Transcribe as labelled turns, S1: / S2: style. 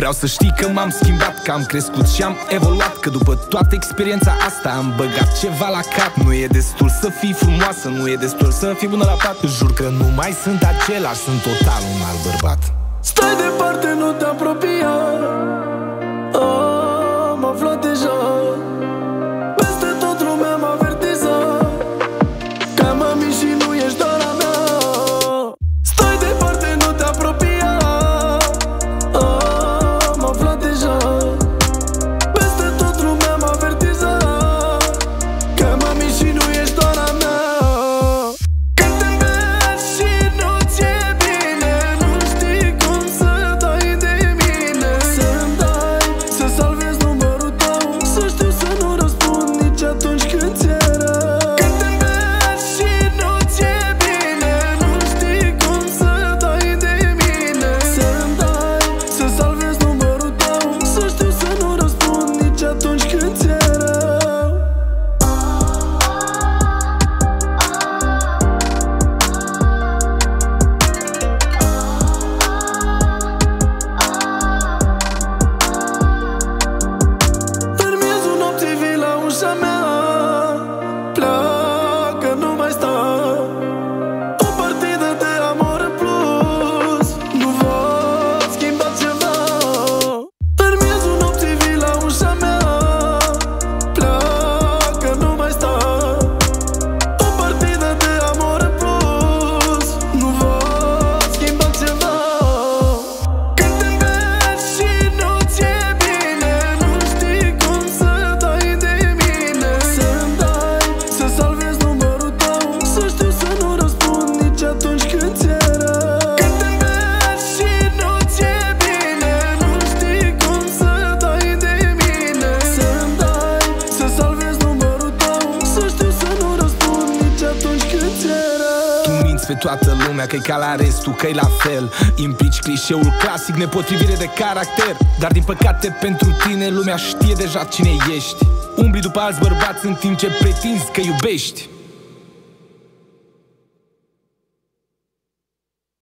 S1: Vreau să știi că m-am schimbat, că am crescut și am evoluat Că după toată experiența asta am băgat ceva la cap. Nu e destul să fii frumoasă, nu e destul să fii bună la pat. Jur că nu mai sunt același, sunt total un alt bărbat.
S2: Stai de
S1: Convinți pe toată lumea că-i ca la restul, că-i la fel. Implici clișeul clasic, nepotrivire de caracter. Dar din păcate pentru tine lumea știe deja cine ești. Umbli după alți bărbați în timp ce pretinzi că iubești.